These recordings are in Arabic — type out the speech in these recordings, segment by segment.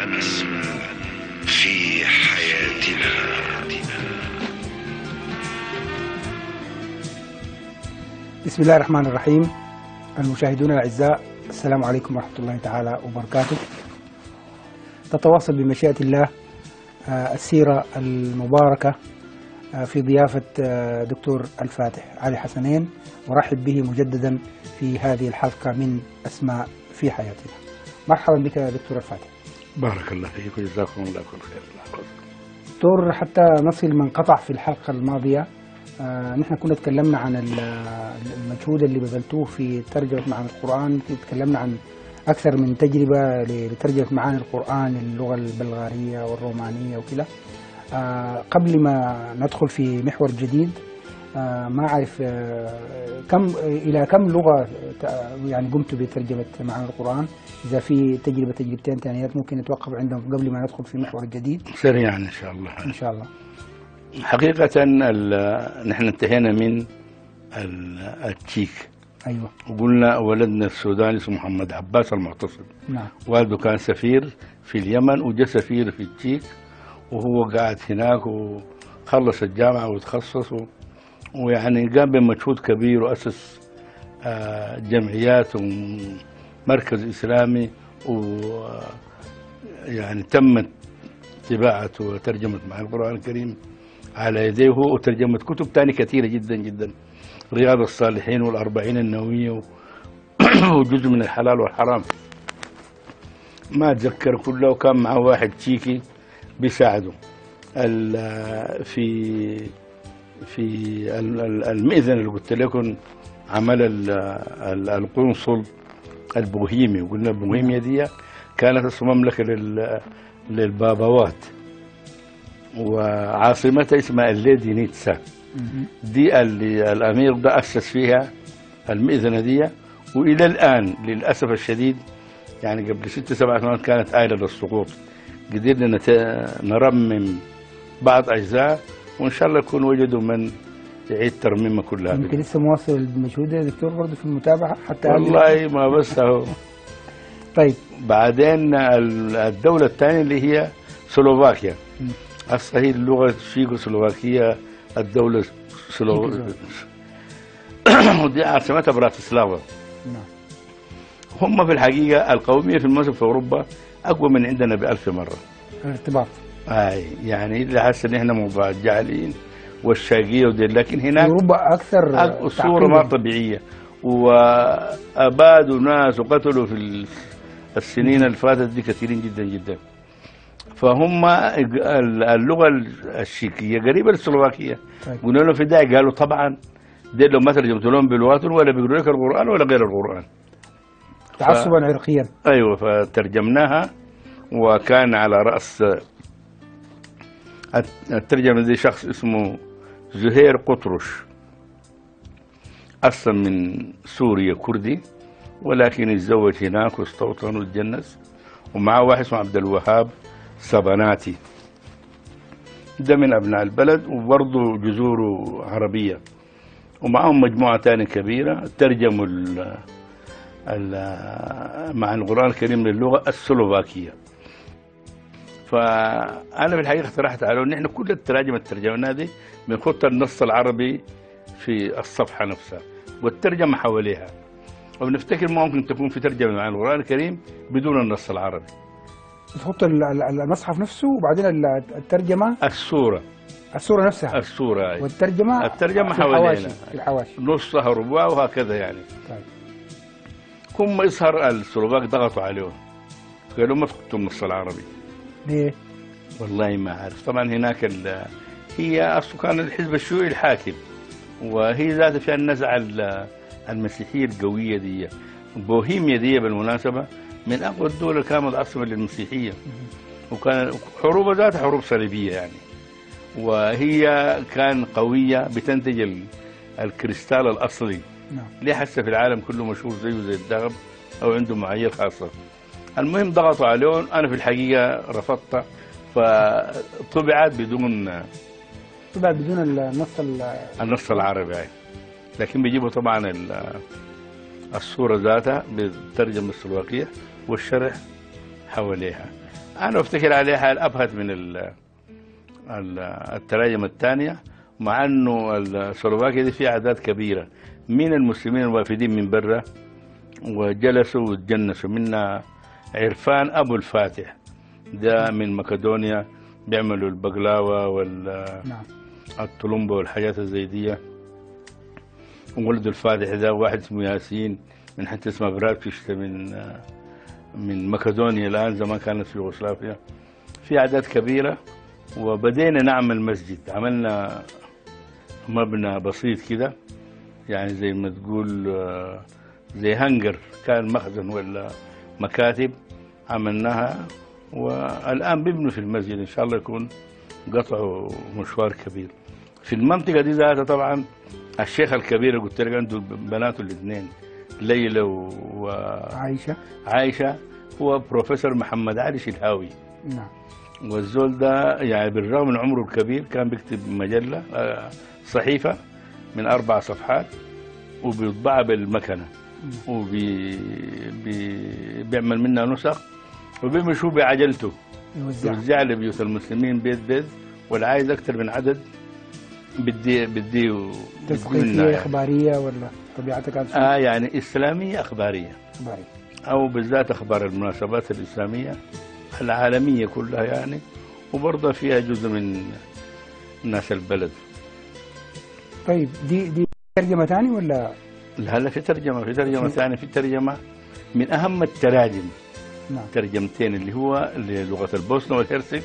في حياتنا. بسم الله الرحمن الرحيم. المشاهدون الأعزاء السلام عليكم ورحمة الله تعالى وبركاته. تتواصل بمشيئة الله آه، السيرة المباركة آه، في ضيافة آه، دكتور الفاتح علي حسنين ورحب به مجددا في هذه الحلقة من أسماء في حياتنا. مرحبا بك يا دكتور الفاتح. بارك الله فيك وجزاكم الله كل خير. دكتور حتى نصل من قطع في الحلقة الماضية. آه نحن كنا تكلمنا عن ال- المجهود اللي بذلتوه في ترجمة معاني القرآن. تكلمنا عن أكثر من تجربة لترجمة معاني القرآن للغة البلغارية والرومانية وكذا. آه قبل ما ندخل في محور جديد ما أعرف آه كم إلى كم لغة يعني قمت بترجمة معاني القرآن؟ إذا في تجربة تجربتين ثانيات ممكن نتوقف عندهم قبل ما ندخل في محور جديد. سريعا إن شاء الله. إن شاء الله. حقيقة نحن انتهينا من ال- التشيك. أيوه. وقلنا ولدنا السوداني اسمه محمد عباس المعتصم. نعم. والده كان سفير في اليمن وجا سفير في التشيك وهو قاعد هناك وخلص الجامعة وتخصص و- ويعني قام بمجهود كبير وأسس آه، جمعيات ومركز إسلامي و يعني تمت طباعة وترجمة مع القرآن الكريم على يديه هو وترجمة كتب تانية كثيرة جدا جدا رياض الصالحين والأربعين النووية وجزء من الحلال والحرام. ما أتذكر كله وكان معه واحد تشيكي بيساعده ال- في في ال- ال- المئذنة اللي قلت لكم عمل ال- ال- القنصل البوهيمي. وقلنا البوهيميا دي كانت اسمها مملكة لل- للبابوات. وعاصمتها اسمها الليدي نيتسا. دي اللي الأمير ده أسس فيها المئذنة دي. وإلى الآن للأسف الشديد يعني قبل ست سبع سنوات كانت آيلة للسقوط. قدرنا نرمم بعض أجزاء وإن شاء الله يكون وجدوا من يعيد ترميمها كلها يمكن لسه مواصل المجهود يا دكتور برضه في المتابعة حتى والله ما بس هو طيب. بعدين ال- الدولة الثانية اللي هي سلوفاكيا. أصلا هي اللغة الشيكو سلوفاكية الدولة سلو ودي عاصمتها براتسلافا نعم. هم في الحقيقة القومية في المسك في أوروبا أقوى من عندنا بألف مرة. ارتباط. آي يعني اللي حاسس إن إحنا مبجعلين والشاقية ودي لكن هناك أوروبا أكثر أك- الصورة ما تعقيداً. طبيعية. وأبادوا ناس وقتلوا في ال- السنين اللي فاتت دي كثيرين جدا جدا. فهم ال- اللغة الشيكية قريبة للسلوفاكية. طيب. قلنا لهم في داعي قالوا طبعا دي لو ما ترجمت لهم بلغتهم ولا بيقولوا لك القرآن ولا غير القرآن. تعصبا عرقيا. أيوه فترجمناها وكان على رأس الترجمة دي شخص اسمه زهير قطرش أصلا من سوريا كردي ولكن اتزوج هناك واستوطن وتجنس ومعه واحد اسمه عبد الوهاب سبناتي ده من أبناء البلد وبرضه جذوره عربية. ومعهم مجموعة تانية كبيرة ترجموا مع القرآن الكريم للغة السلوفاكية. فأنا في الحقيقة اقترحت عليه إن إحنا كل التراجم ترجمناها دي بنحط النص العربي في الصفحة نفسها والترجمة حواليها. وبنفتكر ما ممكن تكون في ترجمة مع القرآن الكريم بدون النص العربي. تحط ال- ال- المصحف نفسه وبعدين ال- الترجمة. السورة. السورة نفسها. السورة هاي. والترجمة الترجمة في حوالينا. الحواشي في الحواشي. نصها ربع وهكذا يعني. طيب. هم يظهر السلوفاك ضغطوا عليهم. قالوا ما تحطوا النص العربي. ليه؟ والله ما أعرف. طبعا هناك ال- هي أصله كان الحزب الشيوعي الحاكم وهي ذات فيها النزعة ال- المسيحية القوية دي بوهيميا دي بالمناسبة من أقوى الدول اللي كانت عاصمة للمسيحية. وكان حروبها ذات حروب صليبية يعني. وهي كان قوية بتنتج ال- الكريستال الأصلي. نعم. ليه؟ حتى في العالم كله مشهور زيه زي الذهب أو عنده معايير خاصة. المهم ضغطوا عليهم. أنا في الحقيقة رفضت فطبعت بدون طبعا بدون النص ال- النص العربي يعني. لكن بيجيبوا طبعا ال- الصورة ذاتها بالترجمه السلوكيه والشرح حواليها. أنا أفتكر عليها الأبهت من ال- ال- التراجم الثانية مع إنه السلوفاكيا دي فيها أعداد كبيرة. من المسلمين الوافدين من برا؟ وجلسوا وتجنسوا منا عرفان أبو الفاتح. ده من مقدونيا بيعملوا البقلاوة وال نعم. الطلمبة والحاجات الزيدية وولد الفاتح ده واحد اسمه ياسين من حتة اسمها براتشتا من من مقدونيا الآن زمان كانت في يوغوسلافيا. في أعداد كبيرة وبدينا نعمل مسجد. عملنا مبنى بسيط كده يعني زي ما تقول آه، زي هنجر كان مخزن ولا مكاتب عملناها والآن بيبنوا في المسجد إن شاء الله يكون قطعوا مشوار كبير. في المنطقة دي ذاتها طبعا الشيخ الكبير قلت لك عنده بناته الاثنين ليلى و- عائشة وعائشة هو بروفيسور محمد علي شلهاوي. نعم. والزول ده يعني بالرغم من عمره الكبير كان بيكتب مجلة آه، صحيفة من أربع صفحات وبيطبعها بالمكنة. وبيعمل منها نسخ وبيمشوا بعجلته. يوزع. لبيوت المسلمين بيت بيت واللي عايز أكثر من عدد بدي بدي تثقيفية إخبارية ولا طبيعتها كانت آه يعني إسلامية أخبارية. إخبارية. أو بالذات أخبار المناسبات الإسلامية العالمية كلها يعني وبرضه فيها جزء من ناس البلد. طيب دي دي ترجمة ثاني ولا هلا في ترجمة في ترجمة ثانية في ترجمة من أهم التراجم. نعم. ترجمتين اللي هو للغة البوسنة والهرسك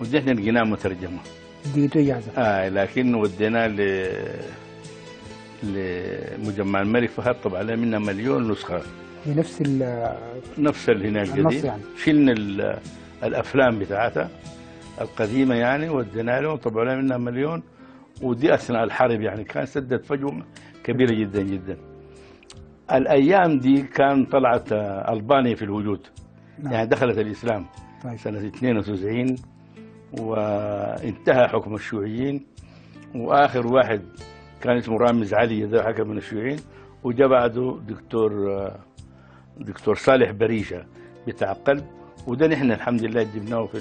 ودي إحنا لقيناها مترجمة دقيقته إجازة آه لكن وديناه ل لمجمع الملك فهد طبع عليه منها مليون نسخة. هي نفس ال- نفس اللي هناك القديم. يعني. شلنا ال- الأفلام بتاعتها القديمة يعني ودينا لهم طبعوا لها منها مليون. ودي أثناء الحرب يعني كان سدت فجوة. كبيرة جدا جدا. الأيام دي كان طلعت آه، ألبانيا في الوجود. نعم. يعني دخلت الإسلام طيب. سنة 92 وانتهى حكم الشيوعيين. وآخر واحد كان اسمه رامز علي ده حكم من الشيوعيين. وجاء بعده دكتور آه، دكتور صالح بريشة بتاع قلب. وده نحن الحمد لله جبناه في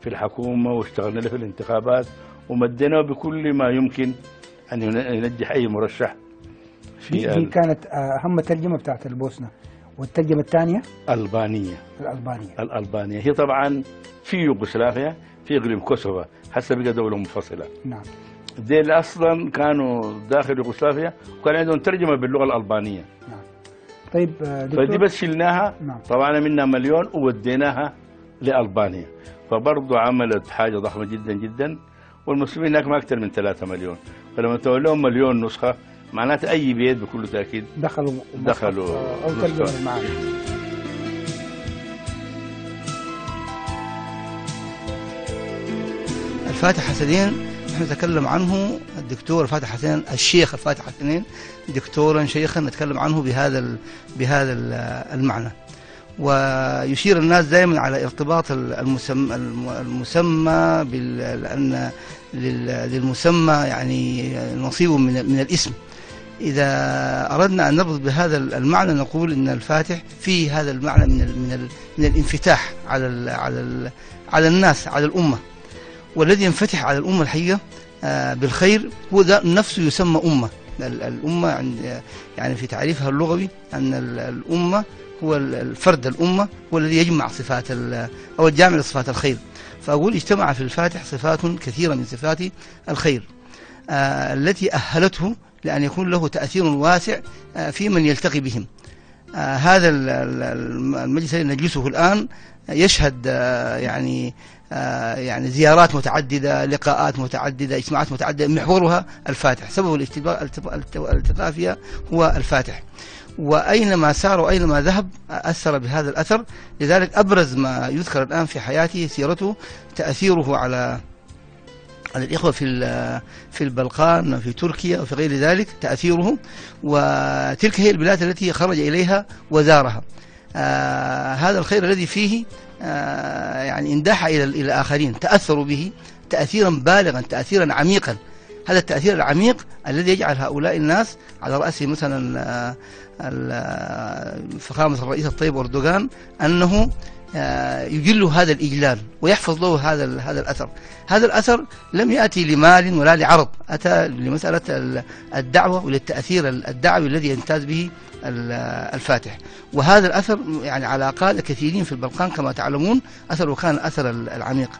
في الحكومة واشتغلنا له في الانتخابات ومديناه بكل ما يمكن أن ين- ينجح أي مرشح في دي كانت آه، أهم ترجمة بتاعت البوسنة. والترجمة الثانية؟ الألبانية. الألبانية. الألبانية. هي طبعا في يوغوسلافيا في إقليم كوسوفا. هسه بقى دولة منفصلة. نعم. ديل أصلا كانوا داخل يوغوسلافيا وكان عندهم ترجمة باللغة الألبانية. نعم. طيب آه، دكتور؟ فدي بس شلناها. نعم. طبعا منها مليون ووديناها لألبانيا. فبرضه عملت حاجة ضخمة جدا جدا والمسلمين هناك ما أكثر من 3 مليون. فلما تولون مليون نسخة معناته أي بيت بكل تأكيد دخلوا دخلوا آه،. ترجمة المعاني الفاتح حسنين نحن نتكلم عنه الدكتور الفاتح حسين الشيخ الفاتح حسنين دكتورا شيخا نتكلم عنه بهذا ال- بهذا ال- المعنى ويشير الناس دائما على ارتباط المسمى, المسمى لأن لل- للمسمى يعني نصيب من من الاسم. إذا أردنا أن نربط بهذا المعنى نقول أن الفاتح فيه هذا المعنى من ال من ال من الانفتاح على ال على ال على الناس على الأمة. والذي ينفتح على الأمة الحقيقة آه، بالخير هو ده نفسه يسمى أمة. ال- الأمة يعني في تعريفها اللغوي أن ال- الأمة هو ال- الفرد الأمة هو الذي يجمع صفات أو الجامع لصفات الخير. فأقول اجتمع في الفاتح صفات كثيرة من صفات الخير آه، التي أهلته لأن يكون له تأثير واسع آه، في من يلتقي بهم. آه، هذا ال- ال- المجلس الذي نجلسه الآن يشهد آه، يعني آه، يعني زيارات متعددة لقاءات متعددة اجتماعات متعددة محورها الفاتح. سبب الالتقاء فيها هو الفاتح. وأينما سار وأينما ذهب أثر بهذا الأثر. لذلك أبرز ما يذكر الآن في حياته سيرته تأثيره على على الإخوة في في البلقان وفي تركيا وفي غير ذلك تأثيره. وتلك هي البلاد التي خرج إليها وزارها. آه هذا الخير الذي فيه آه يعني انداح إلى إلى الآخرين تأثروا به تأثيرا بالغا تأثيرا عميقا. هذا التأثير العميق الذي يجعل هؤلاء الناس على رأس مثلا آه، فخامة الرئيس الطيب أردوغان أنه آه، يجله هذا الإجلال ويحفظ له هذا هذا الأثر. هذا الأثر لم يأتي لمال ولا لعرض أتى لمسألة ال- الدعوة وللتأثير ال- الدعوي الذي يمتاز به ال- الفاتح. وهذا الأثر يعني على أقال كثيرين في البلقان كما تعلمون أثره كان أثر ال- العميق.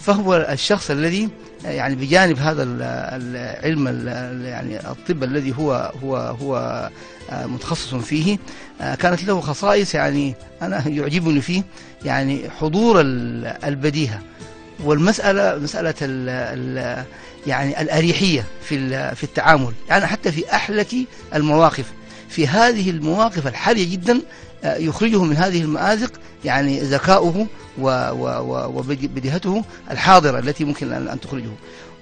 فهو الشخص الذي يعني بجانب هذا ال- العلم ال- ال- يعني الطب الذي هو هو هو آه، متخصص فيه آه، كانت له خصائص يعني أنا يعجبني فيه يعني حضور ال- البديهة والمسألة مسألة ال يعني الأريحية في في التعامل. يعني حتى في أحلك المواقف في هذه المواقف الحالية جدا آه، يخرجه من هذه المآزق يعني ذكاؤه وبديهته الحاضرة التي ممكن أن تخرجه.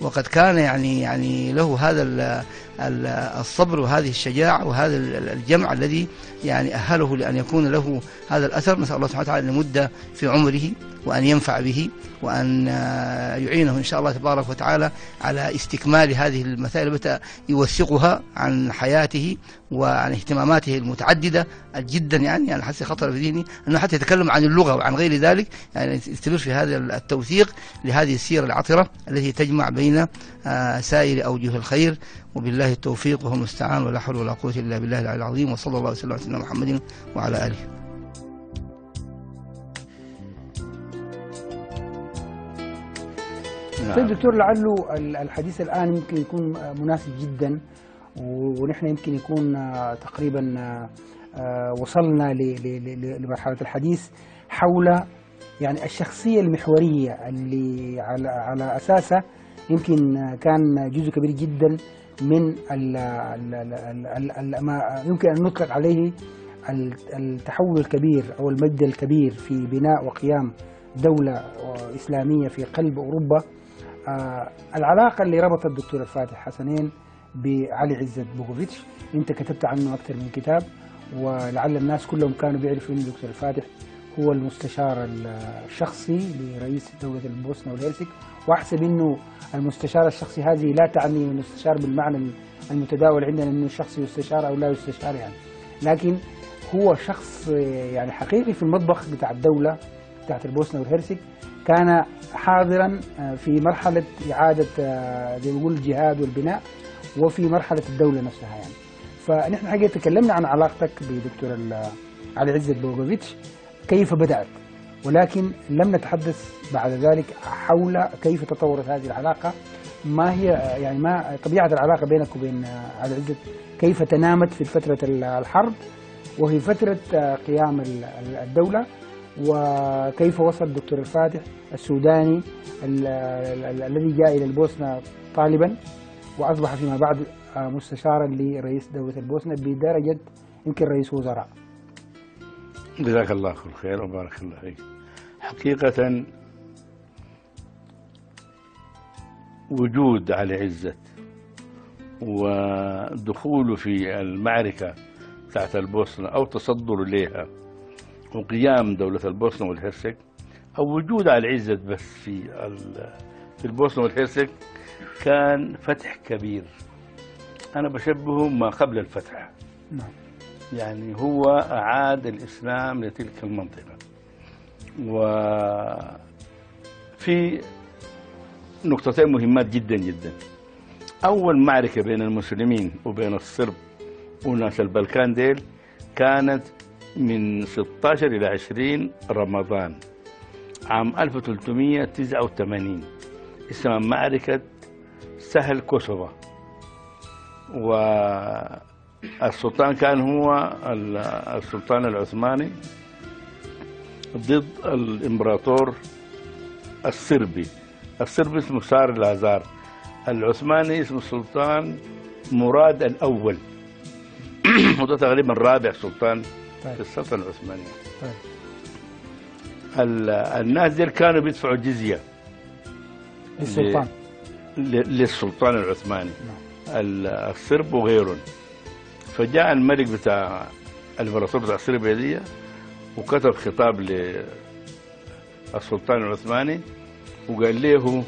وقد كان يعني يعني له هذا الصبر وهذه الشجاعة وهذا ال- الجمع الذي يعني أهله لأن يكون له هذا الأثر. نسأل الله سبحانه وتعالى أن يمد في عمره وأن ينفع به وأن آه، يعينه إن شاء الله تبارك وتعالى على استكمال هذه المسائل التي يوثقها عن حياته وعن اهتماماته المتعددة جدا يعني يعني حتى خطر في ذهني أنه حتى يتكلم عن اللغة وعن غير ذلك. يعني يستمر في هذا التوثيق لهذه السيرة العطرة التي تجمع بين آه، سائر أوجه الخير وبالله التوفيق وهو المستعان ولا حول ولا قوة إلا بالله العلي العظيم وصلى الله وسلم على سيدنا محمد وعلى آله طيب. دكتور لعله ال- الحديث الآن يمكن يكون مناسب جدا ونحن يمكن يكون آه، تقريبا آه، آه، وصلنا لمرحلة الحديث حول يعني الشخصية المحورية اللي على على أساسها يمكن كان جزء كبير جدا من ال ال ال ال ال ما يمكن أن نطلق عليه ال- التحول الكبير أو المجد الكبير في بناء وقيام دولة إسلامية في قلب أوروبا. آه العلاقة اللي ربط الدكتور الفاتح حسنين بعلي عزت بوغوفيتش. أنت كتبت عنه أكثر من كتاب ولعل الناس كلهم كانوا بيعرفوا ان الدكتور الفاتح هو المستشار الشخصي لرئيس دولة البوسنة والهرسك واحسب إنه المستشار الشخصي هذه لا تعني المستشار بالمعنى المتداول عندنا إنه الشخص يستشار أو لا يستشار يعني. لكن هو شخص يعني حقيقي في المطبخ بتاع الدولة بتاعت البوسنة والهرسك كان حاضرا في مرحلة إعادة آه، زي ما الجهاد والبناء وفي مرحلة الدولة نفسها يعني. فنحن حقيقة تكلمنا عن علاقتك بدكتور علي عزت بوغوفيتش. كيف بدأت. ولكن لم نتحدث بعد ذلك حول كيف تطورت هذه العلاقة. ما هي يعني ما طبيعة العلاقة بينك وبين علي عزت كيف تنامت في فترة ال- الحرب وفي فترة قيام ال- ال- الدولة وكيف وصل الدكتور الفاتح السوداني ال- ال- ال- الذي جاء إلى البوسنة طالبا وأصبح فيما بعد مستشارا لرئيس دولة البوسنة بدرجة يمكن رئيس وزراء. جزاك الله كل خير وبارك الله فيك. حقيقة وجود علي عزت ودخوله في المعركة بتاعت البوسنة أو تصدره لها وقيام دولة البوسنة والهرسك أو وجود علي عزت بس في في البوسنة والهرسك كان فتح كبير. أنا بشبهه ما قبل الفتح. نعم. يعني هو أعاد الإسلام لتلك المنطقة. وفي نقطتين مهمات جدا جدا. أول معركة بين المسلمين وبين الصرب وناس البلكان ديل كانت من 16 إلى 20 رمضان عام 1389 اسمها معركة سهل كوسوفا والسلطان كان هو ال- السلطان العثماني ضد الإمبراطور الصربي الصربي اسمه سار الازار العثماني اسمه السلطان مراد الأول. وده تقريبا رابع سلطان طيب. في السلطنه العثمانية. طيب. ال- الناس دول كانوا بيدفعوا جزية السلطان ل- للسلطان العثماني. نعم. ال- الصرب وغيرهم. فجاء الملك بتاع الامبراطور بتاع صربيا دي وكتب خطاب للسلطان العثماني وقال له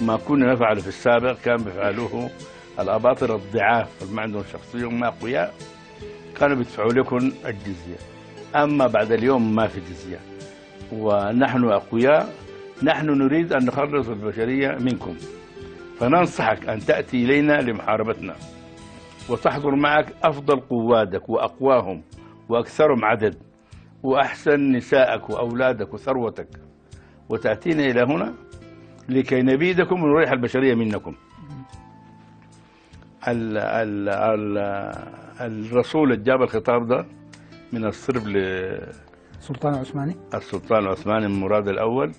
ما كنا نفعله في السابق كان بيفعلوه الأباطرة الضعاف اللي ما عندهم شخصية وما أقوياء كانوا بيدفعوا لكم الجزية. أما بعد اليوم ما في جزية. ونحن أقوياء نحن نريد أن نخلص البشرية منكم. فننصحك أن تأتي إلينا لمحاربتنا. وتحضر معك أفضل قوادك وأقواهم وأكثرهم عدد وأحسن نسائك وأولادك وثروتك. وتأتينا إلى هنا لكي نبيدكم ونريح البشرية منكم. ال ال ال الرسول اللي جاب الخطاب ده من الصرب سلطان عثماني. للسلطان العثماني من مراد الأول.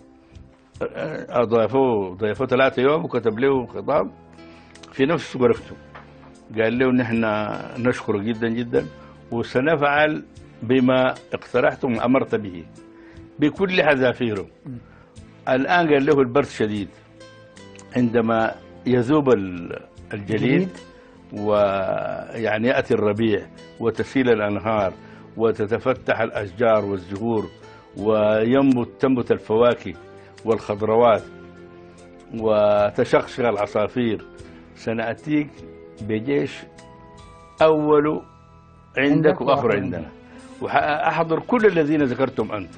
أضافوه ضيفوه ثلاثة يوم وكتب له خطاب في نفس غرفته قال له نحن نشكرك جدا جدا وسنفعل بما اقترحتم وأمرت به. بكل حذافيره. الآن قال له البرد شديد. عندما يذوب ال- الجليد جليد. ويعني يأتي الربيع وتسيل الأنهار وتتفتح الأشجار والزهور وينبت تنبت الفواكه والخضروات وتشقشق العصافير. سنأتيك بجيش أول عندك وآخر عندنا. وأحضر كل الذين ذكرتم أنت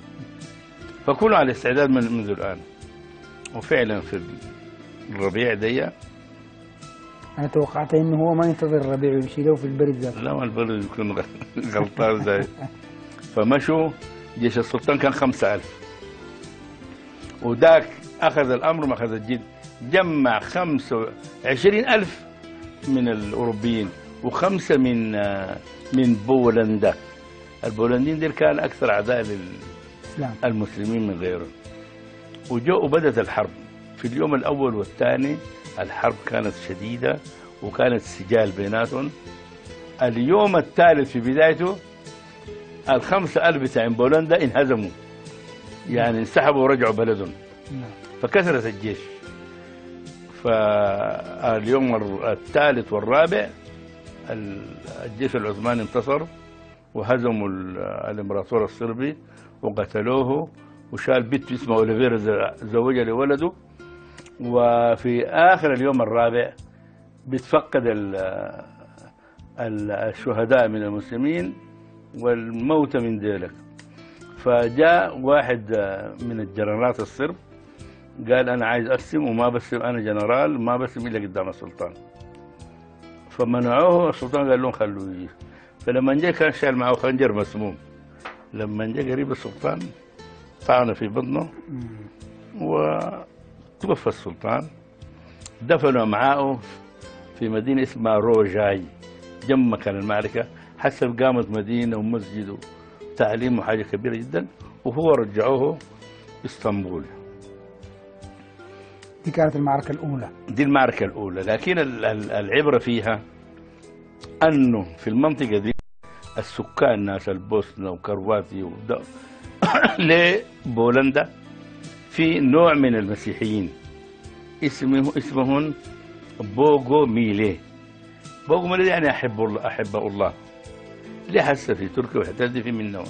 فكونوا على استعداد من منذ الآن. وفعلا في الربيع دي. أنا توقعت إنه هو ما ينتظر الربيع ويمشي له في البرد ذاته. لا ما البلد يكون غلطان زي. فمشوا. جيش السلطان كان خمسة ألف. وذاك أخذ الأمر ما أخذ الجد. جمع خمسة عشرين ألف من الأوروبيين وخمسة من من بولندا. البولنديين دول كان أكثر أعداء للمسلمين من غيرهم. وجو وبدت الحرب. في اليوم الأول والثاني الحرب كانت شديدة وكانت سجال بيناتهم. اليوم الثالث في بدايته الخمسة ألف بتاع بولندا انهزموا. يعني انسحبوا ورجعوا بلدهم. نعم. فكثرت الجيش. فاليوم الثالث والرابع ال- الجيش العثماني انتصر وهزموا ال- الإمبراطور الصربي وقتلوه وشال بنت اسمها اوليفيرا زوجها لولده. وفي آخر اليوم الرابع بتفقد ال- ال- الشهداء من المسلمين والموتى من ذلك. فجاء واحد من الجنرالات الصرب قال أنا عايز أرسم وما برسم أنا جنرال ما برسم إلا قدام السلطان. فمنعوه السلطان قال لهم خلوه يجي. فلما جاء كان شايل معه خنجر مسموم. لما جاء قريب السلطان طعن في بطنه وتوفى السلطان. دفنوا معاه في مدينة اسمها روجاي جنب مكان المعركة. حسب قامت مدينة ومسجد وتعليم وحاجة كبيرة جدا وهو رجعوه إسطنبول. دي كانت المعركة الأولى. دي المعركة الأولى. لكن ال- ال- العبرة فيها أنه في المنطقة دي السكان ناس البوسنة وكرواتيا ودا- لبولندا في نوع من المسيحيين. اسمه اسمهم بوغو ميلي بوغو ميلي يعني أحب الله أحب الله. ليه هسه في تركيا وحتى في منهم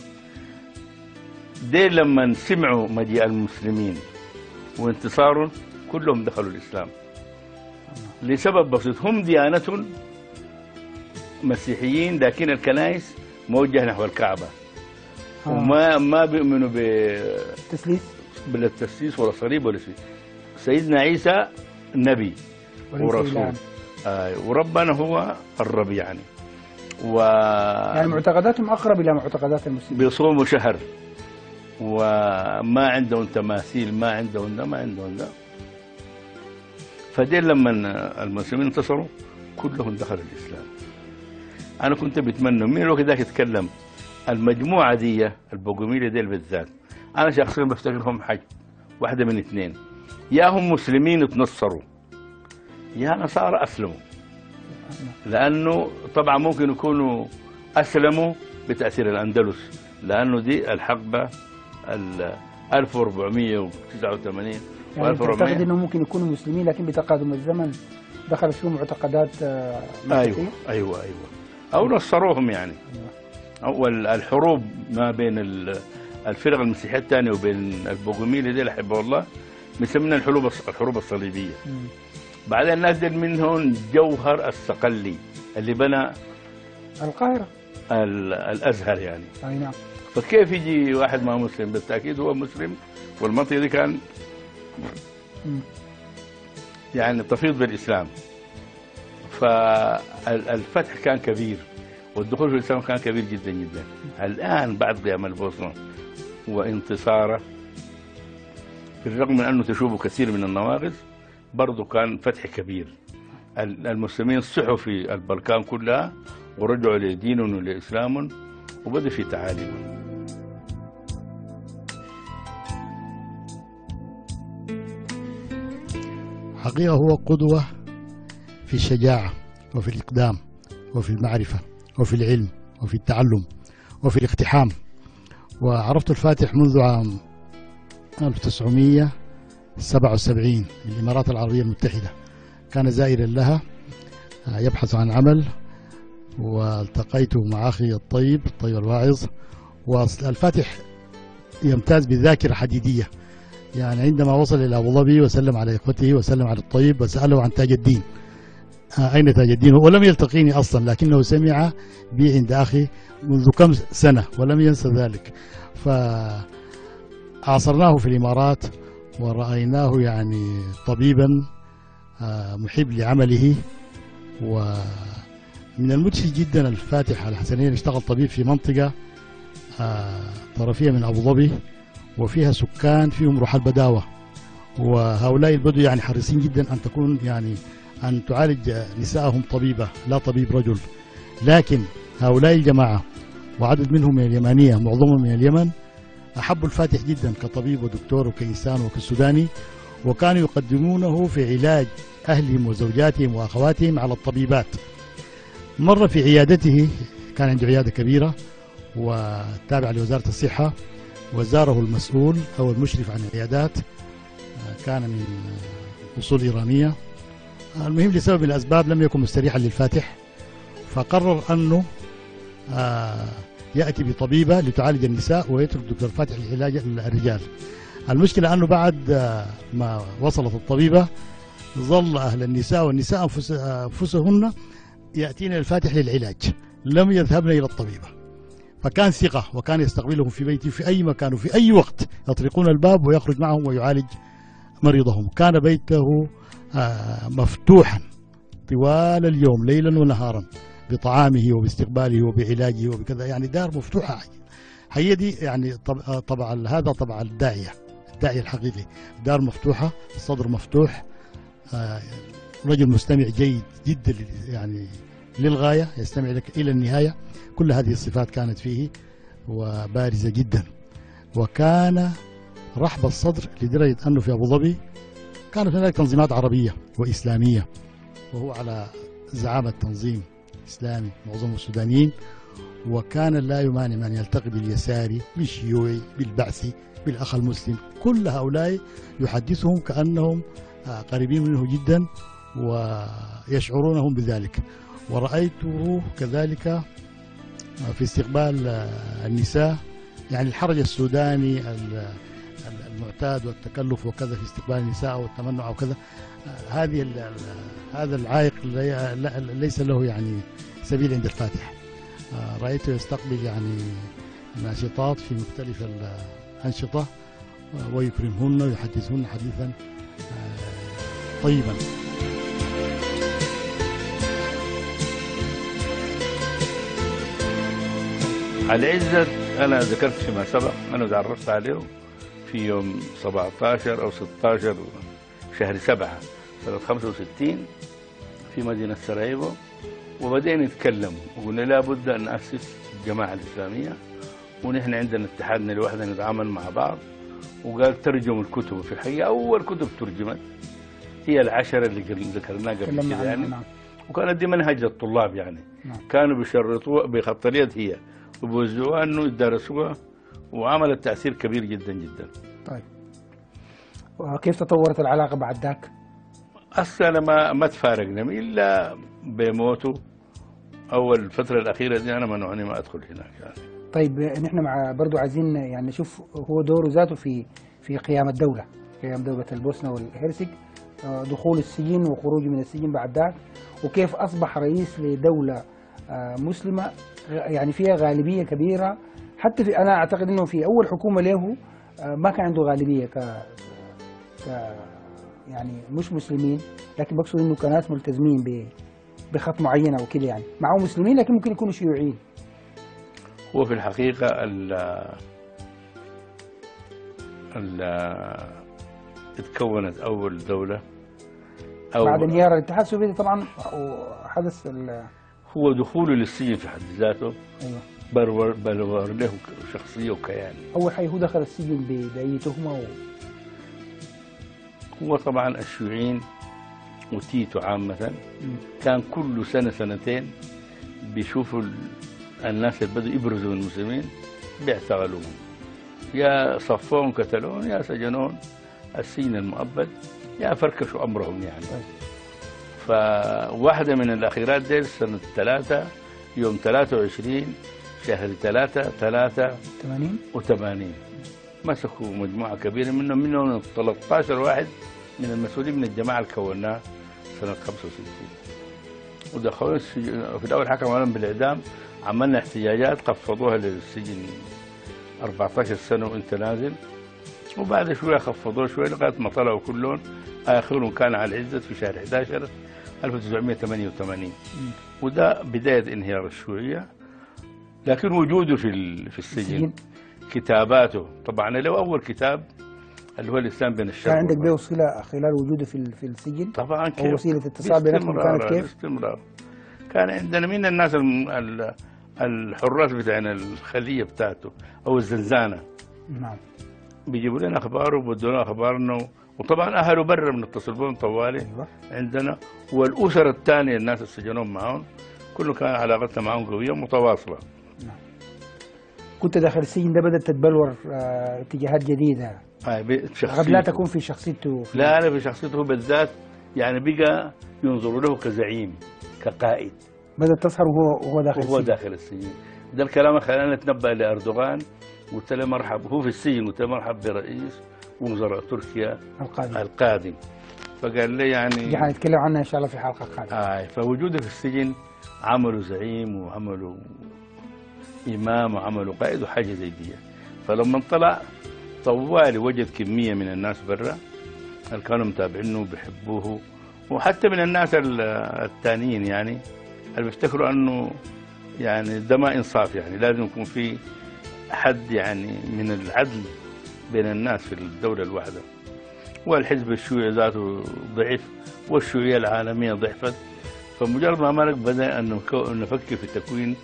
دي لما سمعوا مجيء المسلمين وانتصارهم كلهم دخلوا الإسلام. لسبب بسيط هم ديانة مسيحيين لكن الكنائس موجهة نحو الكعبة. آه. وما ما بيؤمنوا ب- تسليس؟ بالتسيس ولا صليب ولا شيء. سيدنا عيسى نبي ورسول. آه وربنا هو الرب يعني. و يعني معتقداتهم أقرب إلى معتقدات المسلمين. بيصوموا شهر. وما عندهم تماثيل ما عندهم ده ما عندهم ده. فدين لما المسلمين انتصروا كلهم دخلوا الإسلام. أنا كنت بتمنى مين الوقت ذاك يتكلم؟ المجموعة دي البوغوميلي ديل بالذات. أنا شخصيا بفتكرهم حاج واحدة من اثنين. يا هم مسلمين اتنصروا يا نصارى أسلموا. لأنه طبعا ممكن يكونوا أسلموا بتأثير الأندلس لأنه دي الحقبة ال 1489 و يعني تعتقد 1400 أنهم ممكن يكونوا مسلمين لكن بتقادم الزمن دخلت فيهم معتقدات آه، أيوه؟ أيوه أيوه. أو نصروهم يعني. أو ال- الحروب ما بين ال- الفرق المسيحية الثانية وبين البوغوميلي دي احبه الله بنسميها الحروب الحروب الصليبية. بعدين نزل منهم جوهر الصقلي اللي بنى القاهرة. ال- الأزهر يعني. أي نعم. فكيف يجي واحد ما مسلم؟ بالتأكيد هو مسلم والمنطقة دي كان مم. يعني تفيض بالإسلام. فالفتح كان كبير والدخول في الإسلام كان كبير جدا جدا. الآن بعد قيام البوسنة وانتصاره بالرغم من أنه تشوبه كثير من النواقص برضه كان فتح كبير. ال- المسلمين صحوا في البلكان كلها ورجعوا لدينهم ولإسلامهم وبدأ في تعاليم حقيقة هو قدوة في الشجاعة وفي الإقدام وفي المعرفة وفي العلم وفي التعلم وفي الاقتحام. وعرفت الفاتح منذ عام 1977 بالإمارات العربية المتحدة. كان زائرا لها يبحث عن عمل والتقيت مع أخي الطيب الطيب الواعظ والفاتح يمتاز بذاكرة حديدية. يعني عندما وصل إلى أبو ظبي وسلم على إخوته وسلم على الطيب وسأله عن تاج الدين. آه، أين تاج الدين؟ ولم يلتقيني أصلا لكنه سمع بي عند أخي منذ كم سنة ولم ينسى ذلك. فعاصرناه في الإمارات ورأيناه يعني طبيبا آه، محب لعمله. ومن المدهش جدا الفاتح الحسنين اشتغل طبيب في منطقة آه، طرفية من أبو ظبي. وفيها سكان فيهم روح البداوة. وهؤلاء البدو يعني حريصين جدا أن تكون يعني أن تعالج نساءهم طبيبة لا طبيب رجل. لكن هؤلاء الجماعة وعدد منهم من اليمانية معظمهم من اليمن أحبوا الفاتح جدا كطبيب ودكتور وكإنسان وكسوداني وكانوا يقدمونه في علاج أهلهم وزوجاتهم وأخواتهم على الطبيبات. مرة في عيادته كان عنده عيادة كبيرة وتابع لوزارة الصحة وزاره المسؤول أو المشرف عن العيادات آه، كان من آه، أصول إيرانية. آه، المهم لسبب الأسباب لم يكن مستريحا للفاتح فقرر أنه يأتي بطبيبة لتعالج النساء ويترك دكتور فاتح لعلاج الرجال المشكلة أنه بعد ما وصلت الطبيبة ظل أهل النساء والنساء أنفس- أنفسهن يأتين الفاتح للعلاج لم يذهبن إلى الطبيبة. فكان ثقة وكان يستقبلهم في بيته في أي مكان وفي أي وقت. يطرقون الباب ويخرج معهم ويعالج مريضهم. كان بيته آه، مفتوحا طوال اليوم ليلا ونهارا بطعامه وباستقباله وبعلاجه وبكذا. يعني دار مفتوحة. هي دي يعني آه، طبع هذا طبع الداعية الداعية الحقيقي. دار مفتوحة الصدر مفتوح آه، رجل مستمع جيد جدا يعني للغاية يستمع لك إلى النهاية. كل هذه الصفات كانت فيه وبارزة جدا. وكان رحب الصدر لدرجة أنه في أبو ظبي كانت هناك تنظيمات عربية وإسلامية وهو على زعامة تنظيم إسلامي معظمهم سودانيين. وكان لا يمانع من يلتقي باليساري بالشيوعي بالبعثي بالأخ المسلم. كل هؤلاء يحدثهم كأنهم آه، قريبين منه جدا ويشعرونهم بذلك. ورأيته كذلك في استقبال النساء يعني الحرج السوداني ال- ال- المعتاد والتكلف وكذا في استقبال النساء والتمنع أو كذا آه، هذه هذا العائق ليس له يعني سبيل عند الفاتح. آه، رأيته يستقبل يعني ناشطات في مختلف الأنشطة آه، ويكرمهن ويحدثهن حديثا آه، طيبا. على عزت أنا ذكرت فيما سبق أنا تعرفت عليه في يوم 17 أو 16 شهر 7 سنة 65 في مدينة سراييفو وبدأنا نتكلم وقلنا لابد أن ناسس الجماعة الإسلامية ونحن عندنا اتحادنا لوحده نتعامل مع بعض. وقال ترجموا الكتب في الحقيقة أول كتب ترجمت هي العشرة اللي ذكرناها قبل كده يعني. نعم. وكانت دي منهج للطلاب يعني. نعم. كانوا بيشرطوها بخط اليد هي. وبيوزعوها انه يدرسوها وعملت تأثير كبير جدا جدا. طيب. وكيف تطورت العلاقة بعد ذاك؟ أنا ما ما تفارقنا إلا بموته. أول الفترة الأخيرة دي أنا منعني ما أدخل هناك يعني. طيب نحن مع برضو عايزين يعني نشوف هو دوره ذاته في في قيام الدولة قيام دولة البوسنة والهرسك آه، دخول السجن وخروجه من السجن بعد ذاك وكيف أصبح رئيس لدولة آه، مسلمة غ- يعني فيها غالبية كبيرة. حتى في أنا أعتقد إنه في أول حكومة له آه، ما كان عنده غالبية ك ك يعني مش مسلمين لكن بقصد إنه كناس ملتزمين بخط معين أو كده يعني. معه مسلمين لكن ممكن يكونوا شيوعيين. هو في الحقيقة ال ال اتكونت أول دولة أو بعد انهيار الاتحاد السوفيتي طبعا وحدث ال- هو دخوله للسجن في حد ذاته أيوه. برز وبلور له شخصية وكيان. اول حاجة هو دخل السجن باي تهمه و... هو طبعا الشيوعيين وتيتو عامة. مم. كان كل سنة سنتين بيشوفوا ال- الناس اللي بدوا يبرزوا من المسلمين بيعتقلوهم. يا صفوهم قتلوهم يا سجنوه السجن المؤبد يا فركشوا أمرهم يعني. فواحدة من الأخيرات دي سنة ثلاثة يوم 23 شهر ثلاثة ثلاثة 80 وثمانين. مسكوا مجموعة كبيرة منهم منهم 13 واحد من المسؤولين من الجماعة اللي كوناها سنة 65 ودخلوا السجن في الأول حكموا عليهم بالإعدام عملنا احتجاجات قفضوها للسجن 14 سنة وأنت نازل. وبعد شوية خفضوه شوية لغاية ما طلعوا كلهم. آخرهم كان على العزة في شهر 11 1988 وده بداية انهيار الشيوعية لكن وجوده في في السجن. كتاباته. طبعا له أول كتاب اللي هو الإسلام بين الشرق كان عندك. به وصله خلال وجوده في في السجن؟ طبعا كيف؟ أو وسيلة اتصال باستمرار- كانت كيف؟ باستمرار. كان عندنا من الناس الحراس بتاعنا الخلية بتاعته أو الزنزانة؟ نعم. بيجيبوا لنا اخباره وبدونا أخبارنا وطبعا اهله برا بنتصل بهم طوالي. أيوه. عندنا والأسر الثانية الناس اللي سجنوهم معهم. كله كان علاقتنا معهم قوية متواصله كنت داخل السجن ده بدأت تتبلور آه، اتجاهات جديدة. ب- قد لا. تكون في شخصيته. في لا لا في شخصيته بالذات. يعني بقى ينظروا له كزعيم كقائد. بدأت تظهر وهو وهو داخل وهو داخل السجن. ده الكلام اللي خلانا نتنبأ لأردوغان. قلت له مرحب. هو في السجن قلت له مرحب برئيس. وزراء تركيا القادم. القادم. فقال لي دي يعني حنتكلم عنها إن شاء الله في حلقة قادمة. آه فوجوده في السجن عملوا زعيم وعملوا إمام وعملوا قائد وحاجة زي دي. فلما طلع طوالي وجد كمية من الناس برا اللي كانوا متابعينه بيحبوه وحتى من الناس ال- التانيين يعني اللي بيفتكروا أنه يعني ده ما إنصاف يعني لازم يكون في حد يعني من العدل بين الناس في الدولة الواحدة. والحزب الشيوعي ذاته ضعف والشيوعية العالمية ضعفت فمجرد ما ملك بدأ أن نفكر في تكوين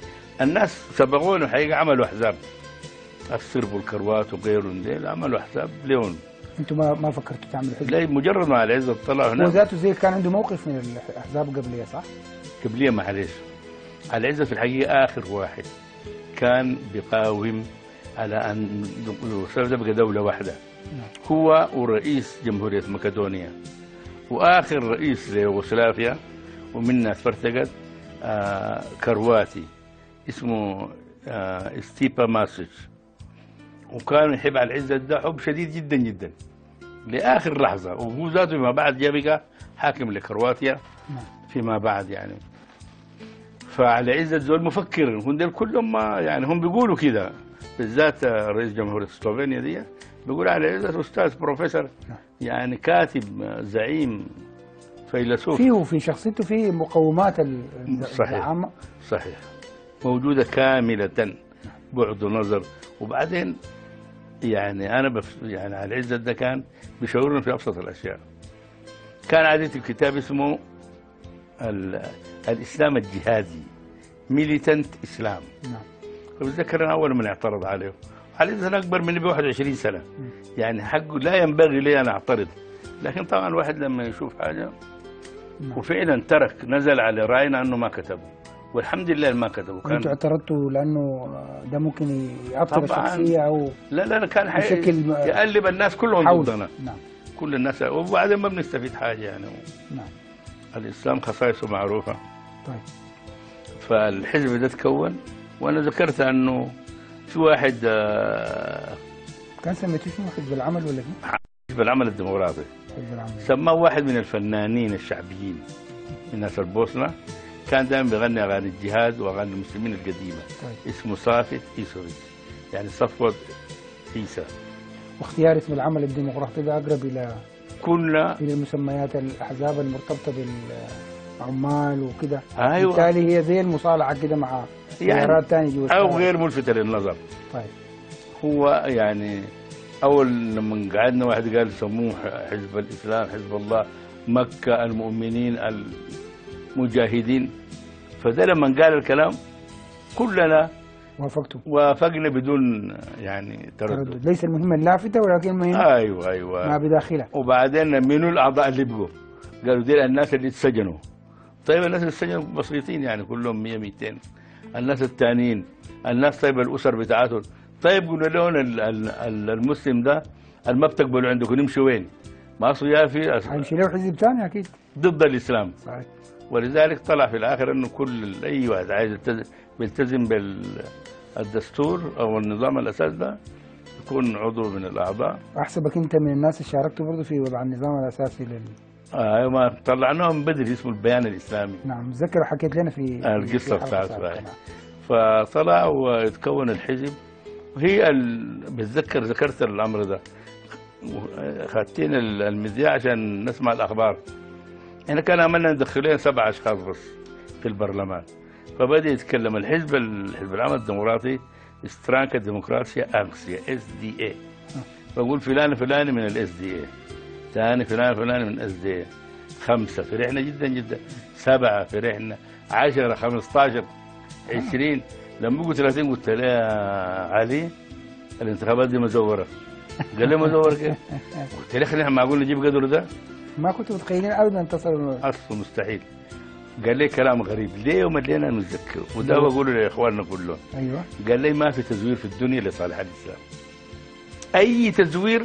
الناس سبقونا حقيقة عملوا أحزاب. السرب والكروات وغيرهم ديل عملوا أحزاب لهم أنتم ما ما فكرتوا تعملوا حزب؟ لا مجرد ما العزة طلع هنا. ذاته زي كان عنده موقف من الأحزاب قبلية صح؟ قبلية معلش العزة في الحقيقة آخر واحد كان بيقاوم على أن تبقى دولة واحدة. هو ورئيس جمهورية مقدونيا وآخر رئيس ليوغوسلافيا ومنها اتفرتقت آه كرواتي. اسمه آه ستيبا ميسيتش وكان يحب علي عزت ده حب شديد جدا جدا. لآخر لحظة وهو ذاته فيما بعد جاء بقى حاكم لكرواتيا فيما بعد يعني. فعلى عزة زول مفكر هم دول كلهم ما يعني هم بيقولوا كده. بالذات رئيس جمهورية سلوفينيا دي بيقول على عزة أستاذ بروفيسور يعني كاتب زعيم فيلسوف. فيه في شخصيته فيه مقومات ال- صحيح. العامة. صحيح. موجودة كاملة بعد نظر. وبعدين يعني أنا بف يعني على العزة ده كان بيشاورنا في أبسط الأشياء. كان عادة كتاب اسمه ال... الإسلام الجهادي ميليتنت إسلام نعم. فبتذكر أنا أول من اعترض عليه. علي أنا أكبر مني ب 21 سنة. يعني حقه لا ينبغي لي أن أعترض. لكن طبعا الواحد لما يشوف حاجة نعم. وفعلا ترك نزل على رأينا أنه ما كتبه. والحمد لله ما كتبه. كان أنتوا اعترضتوا لأنه ده ممكن يعطل. الشخصيه أو لا لا كان. بشكل يقلب الناس كلهم ضدنا. نعم. كل الناس وبعدين ما بنستفيد حاجة يعني. نعم. الإسلام خصائصه معروفة. طيب. فالحزب ده تكون وأنا ذكرت أنه في واحد آه، كان سميتوه شنو حزب العمل ولا؟ حزب العمل الديمقراطي. حزب العمل سماه واحد من الفنانين الشعبيين من ناس البوسنة كان دائما بيغني أغاني الجهاد وأغاني المسلمين القديمة. طيب. اسمه صافت إيسوفيتش يعني صفوة عيسى. واختيار اسم العمل الديمقراطي ده أقرب إلى كنا إلى مسميات الأحزاب المرتبطة بالعمال وكده. أيوة. بالتالي هي زي المصالحة كده مع يعني ثانية الشارع. غير ملفتة للنظر. طيب. هو يعني أول لما قعدنا واحد قال سموه حزب الإسلام حزب الله مكة المؤمنين المجاهدين. فده لما قال الكلام كلنا وافقتم. وافقنا بدون يعني تردد. تردد. ليس المهمة اللافتة ولكن المهم أيوه أيوه. ما بداخلها. وبعدين منو الأعضاء اللي بقوا؟ قالوا دي الناس اللي اتسجنوا. طيب الناس اللي اتسجنوا بسيطين يعني كلهم 100 200 الناس الثانيين الناس طيب الأسر بتاعتهم. طيب قلنا لهم ال- ال- ال- المسلم ده ما بتقبلوا عندكم نمشي وين؟ ما يا في له حزب ثاني أكيد. ضد الإسلام. صحيح. ولذلك طلع في الآخر إنه كل أي واحد عايز يلتزم- بالدستور أو النظام الأساس ده يكون عضو من الأعضاء. أحسبك أنت من الناس اللي شاركتوا برضه في وضع النظام الأساسي لل... آه ما طلعناه من بدري اسمه البيان الإسلامي. نعم تذكر حكيت لنا في حلقة بتاعته. نعم. فطلع ويتكون الحزب. وهي ال... بتذكر ذكرت الأمر ده. خدتين ال- المذياع عشان نسمع الأخبار. إحنا كان عملنا ندخلين سبع أشخاص بس في البرلمان. فبدأ يتكلم الحزب الحزب العمل الديمقراطي استرانكا ديمقراطيا انكسيا اس دي اي بقول فلان فلان من الاس دي اي ثاني فلان فلان من اي خمسة فرحنا جدا جدا. سبعة فرحنا. عشرة 15 20 لما بقوا 30 قلت له يا علي الانتخابات دي مزورة. قال لي مزور كيف؟ قلت له خلينا معقول نجيب قدر ده؟ ما كنتوا متخيلين ابدا تصلوا اصله مستحيل. قال لي كلام غريب. ليه وملينا نتذكر وده بقوله لإخواننا كلهم. أيوه. قال لي ما في تزوير في الدنيا لصالح الإسلام. أي تزوير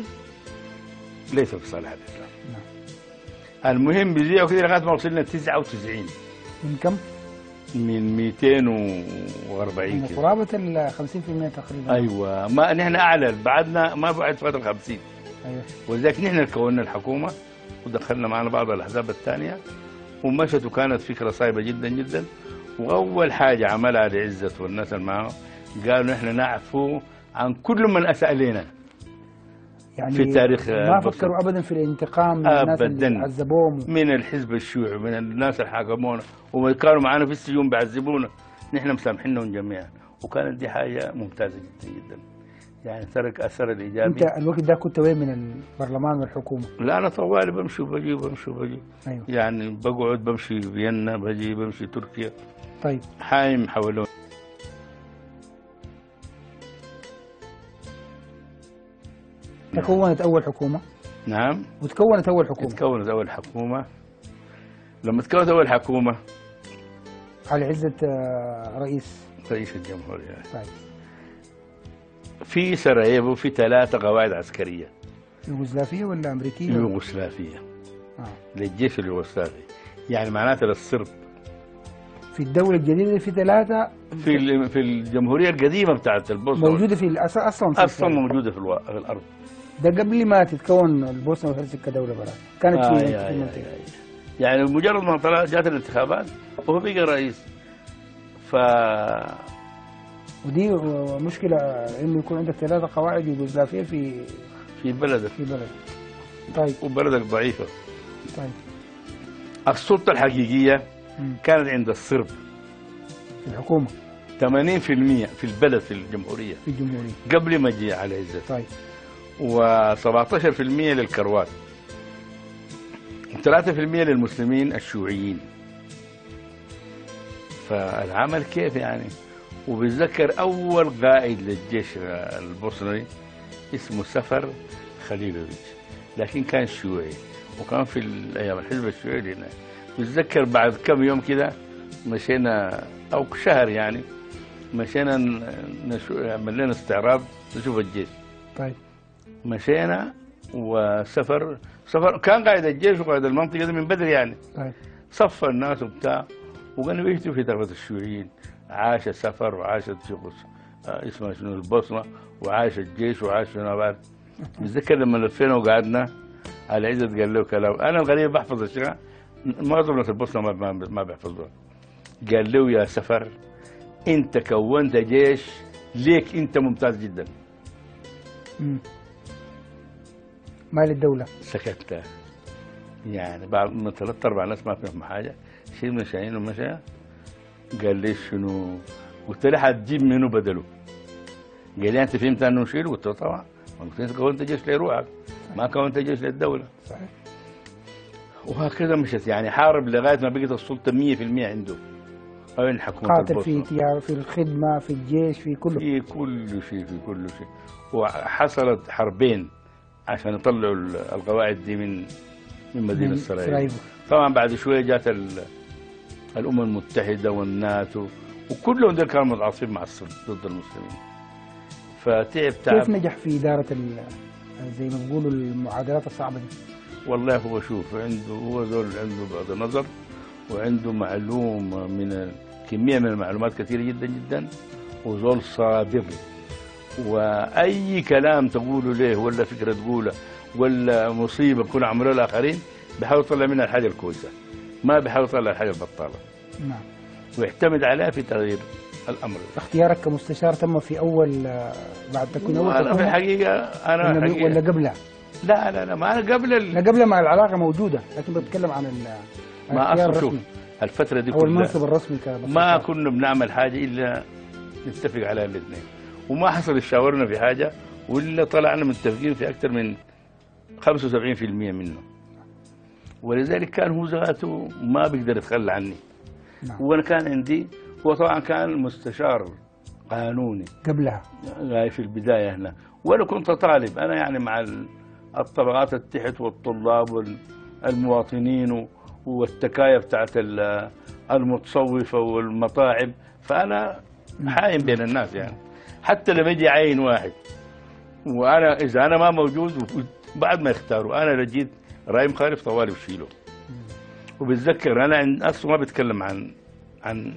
ليس في صالح الإسلام. المهم بيزيعوا كده لغاية ما وصلنا 99 من كم؟ من 240 من كده قرابة ال 50% تقريبا. أيوه. ما نحن أعلى بعدنا ما بعد فتره 50 أيوه. ولذلك نحن كونا الحكومة ودخلنا معنا بعض الأحزاب الثانية ومشت وكانت فكرة صعبة جدا جدا. وأول حاجة عملها لعزت والناس اللي معه قالوا نحن نعفو عن كل من اساء لنا يعني في تاريخ ما. فكروا ابدا في الانتقام من الناس اللي. عذبوهم. من الحزب الشيوعي من الناس اللي حاكمونا. وكانوا معنا في السجون بيعذبونا نحن مسامحينهم جميعا. وكانت دي حاجة ممتازة جدا جدا. يعني ترك أثر الإيجابي. أنت الوقت ده كنت وين من البرلمان والحكومة؟ لا أنا طوالي بمشي وبجي بمشي وبجي. أيوه. يعني بقعد بمشي فيينا بجي بمشي تركيا. طيب. حايم حولون تكونت أول حكومة؟ نعم. وتكونت أول حكومة؟ تكونت أول حكومة. لما تكونت أول حكومة. على عزة آه، رئيس. رئيس الجمهورية. طيب. في سراييفو في ثلاثة قواعد عسكرية. يوغوسلافية ولا أمريكية؟ يوغوسلافية. آه. للجيش اليوغوسلافي. يعني معناتها للصرب. في الدولة الجديدة في ثلاثة؟ في في الجمهورية القديمة بتاعت البوسنه موجودة في الأس... أصلا في أصلا موجودة في, ألو... في الأرض. ده قبل ما تتكون البوسنة والهرسك كدولة بلد كانت آه في, المنطقة. يعني مجرد ما طلع جات الانتخابات وهو بقى رئيس. ف ودي مشكلة إنه يكون عندك ثلاثة قواعد يوغوسلافية في في بلدك. في بلد طيب. وبلدك ضعيفة. طيب. السلطة الحقيقية. كانت عند الصرب. في الحكومة. 80% في البلد في الجمهورية. في الجمهورية. قبل ما جي على عزت طيب. و17% للكروات. و3% للمسلمين الشيوعيين. فالعمل كيف يعني؟ وبتذكر أول قائد للجيش البوسني اسمه سفر خليلوفيتش. لكن كان شيوعي وكان في الأيام الحزب الشيوعي هنا بتذكر بعد كم يوم كده مشينا أو شهر يعني مشينا ن- نشو- عمل لنا استعراض نشوف الجيش. طيب. مشينا وسفر سفر كان قائد الجيش وقائد المنطقة دي من بدري يعني. طيب. صفى الناس وبتاع وكانوا يكتبوا في طلبة الشيوعيين عاش سفر وعاشت شخص آه، اسمها شنو البوسنة وعاش الجيش وعاش شنو بعد بتذكر لما لفينا وقعدنا على عزت قال له كلام. أنا الغريب بحفظ الشيء معظم ناس البوسنة ما ما, بيحفظوها قال له يا سفر أنت كونت جيش ليك أنت ممتاز جدا. مال الدولة. سكت. يعني بعد ما ثلاث أربع ناس ما فيهم حاجة. شيل من شاهين ومشى قال لي شنو؟ قلت له حتجيب منه بدله. قال لي أنت فهمت أنه نشيل قلت له طبعا. ما قلت إنت كونت جيش لروحك. ما كونت جيش للدولة. صحيح. وهكذا مشت. يعني حارب لغاية ما بقت السلطة 100% عنده. أو ان حكومة قاتل في. تيار في الخدمة في الجيش في كله. في كل شيء في كل شيء. وحصلت حربين. عشان يطلعوا ال- القواعد دي من من مدينة سراييفو. طبعا بعد شوية جات ال- الأمم المتحدة والناتو وكلهم دول كانوا متعاطفين مع ضد المسلمين. فتعب تعب. كيف نجح في ال- زي ما بيقولوا المعادلات الصعبة دي؟ والله هو شوف عنده هو زول عنده بعد نظر وعنده معلومة من كمية من المعلومات كثيرة جدا جدا وزول صادق وأي كلام تقوله له ولا فكرة تقولها ولا مصيبة يكون عملوها الآخرين بيحاول يطلع منها الحاجة الكويسة. ما بيحاول يطلع الحاجة البطالة. نعم. ويعتمد عليها في تغيير الأمر. اختيارك كمستشار تم في أول آه، بعد تكوين أول وأنا في حكومة الحقيقة أنا ولا الحقيقة ولا قبلها؟ لا لا لا ما أنا قبل ال- لا قبل ما العلاقة موجودة لكن بتكلم عن ال- ما أصل شوف الفترة دي كلها المنصب الرسمي ما. كنا بنعمل حاجة إلا نتفق عليها الاثنين. وما حصل يشاورنا في حاجة وإلا طلعنا متفقين في أكثر من 75% منه. ولذلك كان هو ذاته ما بيقدر يتخلى عني. نعم. وأنا كان عندي هو طبعا كان مستشار قانوني. قبلها. هاي في البداية هنا. وأنا كنت طالب أنا يعني مع ال- الطبقات التحت والطلاب والمواطنين و- والتكاية بتاعت ال- المتصوفة والمطاعم. فأنا حايم بين الناس يعني. حتى لما يجي عين واحد. وأنا إذا أنا ما موجود بعد ما يختاروا. أنا لو جيت رأي مخالف طوالي بشيله وبتذكر أنا عن- أصلا ما بتكلم عن عن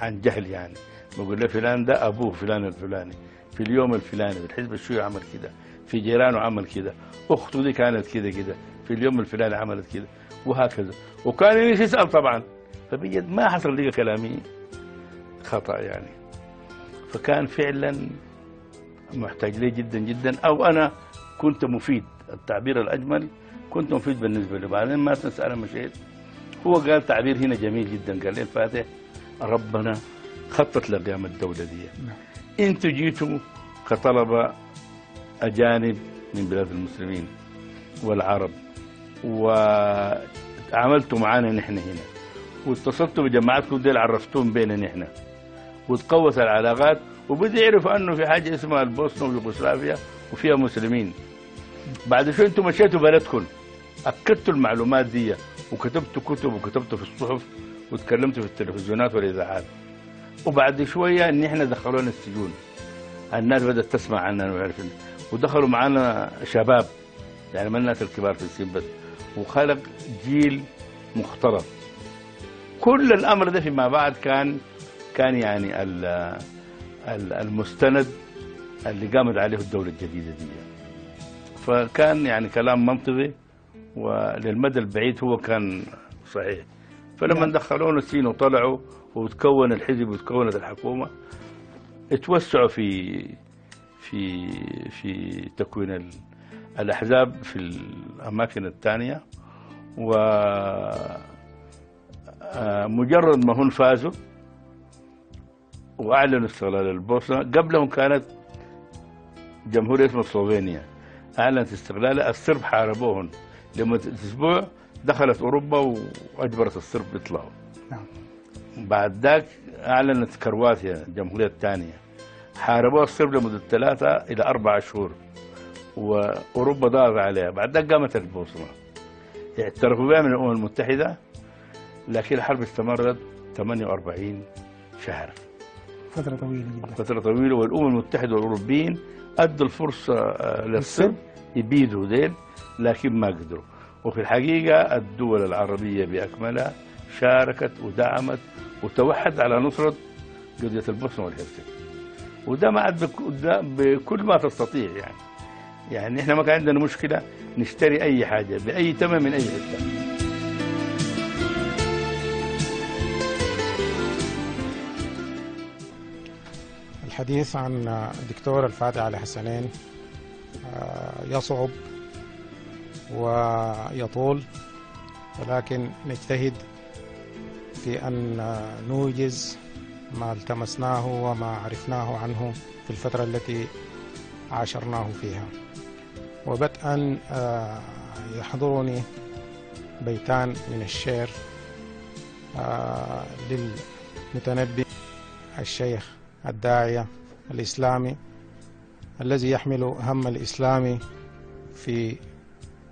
عن جهل يعني. بقول له فلان ده أبوه فلان الفلاني. في اليوم الفلاني في الحزب الشيوعي عمل كده. في جيرانه عمل كده. أخته دي كانت كده كده. في اليوم الفلاني عملت كده. وهكذا. وكان يسأل طبعا. فبجد ما حصل لي كلامي خطأ يعني. فكان فعلا محتاج لي جدا جدا أو أنا كنت مفيد التعبير الأجمل كنت مفيد بالنسبة لي. بعدين ما تنسى أنا مشيت. هو قال تعبير هنا جميل جدا قال لي الفاتح ربنا خطط لقيام الدولة دي. نعم. أنتوا جيتوا كطلبة أجانب من بلاد المسلمين والعرب وعملتوا معانا نحن هنا واتصلتوا بجماعتكم ديل عرفتوهم بيننا نحن. وتقوت العلاقات وبدي يعرفوا أنه في حاجة اسمها البوسنه ويوغوسلافيا وفيها مسلمين. بعد شوي أنتم مشيتوا بلدكم أكدتوا المعلومات دي وكتبتوا كتب وكتبتوا في الصحف وتكلمتوا في التلفزيونات والإذاعات. وبعد شوية إن إحنا دخلونا السجون. الناس بدأت تسمع عننا ويعرف ودخلوا معنا شباب يعني ما الناس الكبار في السن بس. وخلق جيل مختلط. كل الأمر ده فيما بعد كان كان يعني ال- ال- المستند اللي قامت عليه الدولة الجديدة دي. فكان يعني كلام منطقي وللمدى البعيد هو كان صحيح. فلما دخلونا السين وطلعوا وتكون الحزب وتكونت الحكومة اتوسعوا في في في تكوين ال- الأحزاب في الأماكن الثانية. و آه، مجرد ما هم فازوا وأعلنوا استقلال البوسنة. قبلهم كانت جمهورية اسمها سلوفينيا أعلنت استقلالها الصرب حاربوهم لمده أسبوع دخلت أوروبا وأجبرت الصرب يطلعوا نعم. بعد ذاك أعلنت كرواتيا الجمهوريه الثانية. حاربوها الصرب لمدة ثلاثة إلى أربع شهور. وأوروبا ضاغط عليها. بعد ذاك قامت البوسنة. اعترفوا بها من الأمم المتحدة لكن الحرب استمرت 48 شهر فترة طويلة جدا. فترة طويلة والأمم المتحدة والأوروبيين أدوا الفرصة آه، للصرب يبيدوا ديل لكن ما قدروا. وفي الحقيقة الدول العربية بأكملها شاركت ودعمت وتوحد على نصرة قضية البوسنة والهرسك وده ما عاد بكل ما تستطيع يعني. يعني إحنا ما كان عندنا مشكلة نشتري أي حاجة بأي ثمن من أي حتة. الحديث عن الدكتور الفاتح علي حسنين آه، يصعب ويطول ولكن نجتهد في أن نوجز ما التمسناه وما عرفناه عنه في الفترة التي عاشرناه فيها. وبدءا آه، يحضرني بيتان من الشعر آه، للمتنبي الشيخ الداعية الإسلامي الذي يحمل هم الإسلام في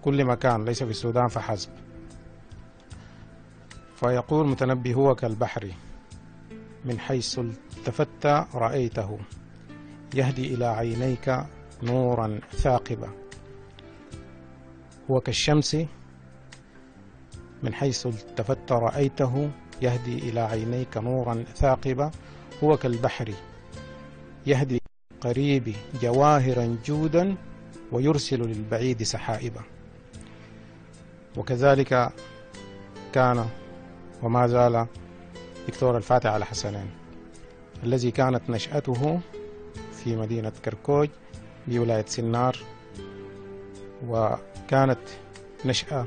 كل مكان ليس في السودان فحسب. فيقول متنبي هو كالبحر من حيث التفت رأيته يهدي إلى عينيك نورا ثاقبا هو كالشمس من حيث التفت رأيته يهدي إلى عينيك نورا ثاقبا هو كالبحر يهدي قريب جواهرا جودا ويرسل للبعيد سحائبا. وكذلك كان وما زال دكتور الفاتح على حسنين الذي كانت نشأته في مدينة كركوج بولاية سنار وكانت نشأة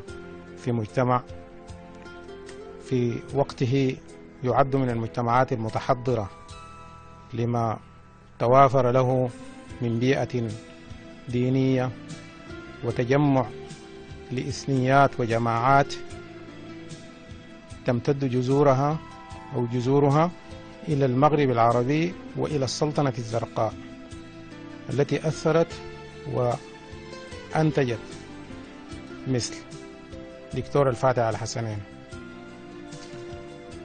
في مجتمع في وقته يعد من المجتمعات المتحضرة لما توافر له من بيئة دينية وتجمع لإثنيات وجماعات تمتد جذورها أو جذورها إلى المغرب العربي وإلى السلطنة الزرقاء التي أثرت وأنتجت مثل دكتور الفاتح على حسنين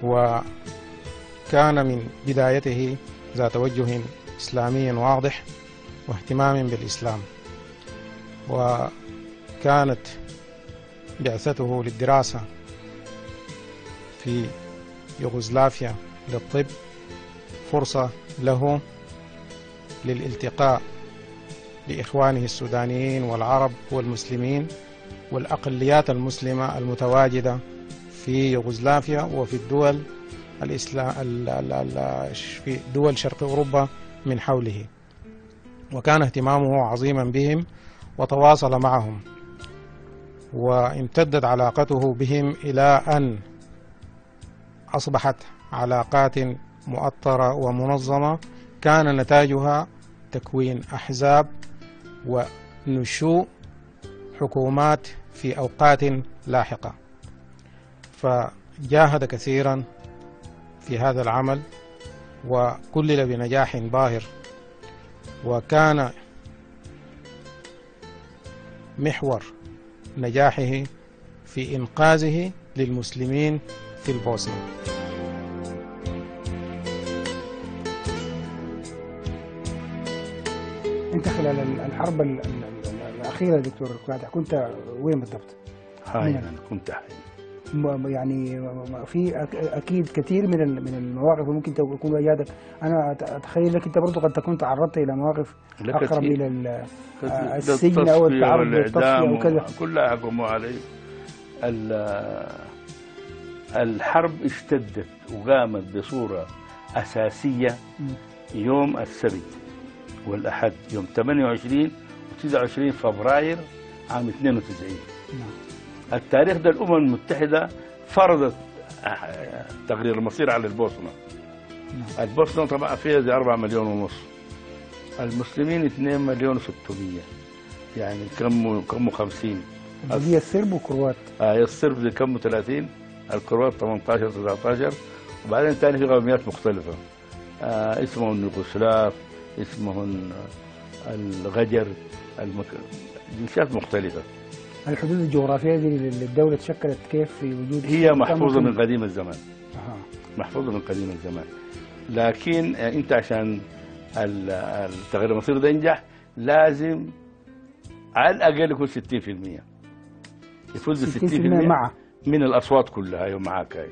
وكان من بدايته ذا توجه إسلامي واضح واهتمام بالإسلام وكانت بعثته للدراسة في يوغوسلافيا للطب فرصة له للالتقاء بإخوانه السودانيين والعرب والمسلمين والأقليات المسلمة المتواجدة في يوغوسلافيا وفي الدول الإسلام في دول شرق أوروبا من حوله. وكان اهتمامه عظيما بهم وتواصل معهم. وامتدت علاقته بهم إلى أن أصبحت علاقات مؤطرة ومنظمة. كان نتاجها تكوين أحزاب ونشوء حكومات في أوقات لاحقة. فجاهد كثيرا في هذا العمل وكلل بنجاح باهر وكان محور نجاحه في إنقاذه للمسلمين في البوسنة أنت خلال ال- الحرب ال- ال- ال- الأخيرة دكتور فاتح كنت وين بالضبط؟ هاي. أنا كنت م- يعني في أكيد كثير من من المواقف ممكن تكون وجادك أنا أتخيل لك أنت برضه قد تكون تعرضت إلى مواقف أقرب. إلى ال- كثير. السجن أو التعرض للتصفية وكذا كلها حكموا علي ال- الحرب اشتدت وقامت بصورة أساسية مم. يوم السبت والأحد يوم 28 و 29 فبراير عام 92 نعم. التاريخ ده الأمم المتحدة فرضت آه، تقرير المصير على البوسنة. نعم. البوسنة طبعا فيها زي 4 مليون ونص. المسلمين 2 مليون و600 يعني كم كم 50 هي السرب وكروات. آه الصرف زي كم 30 الكروات 18 19 وبعدين ثاني في قوميات مختلفة. آه اسمهم اليوغوسلاف اسمهم الغجر المك... جنسيات مختلفة. الحدود الجغرافية دي للدولة تشكلت كيف في وجود هي محفوظة ممكن- من قديم الزمان. أها. محفوظة من قديم الزمان. لكن آه، انت عشان ال- التغيير المصير ده ينجح لازم على الأقل يكون 60% يفوز ب 60% 60% معه من الأصوات كلها. هي معاك هاي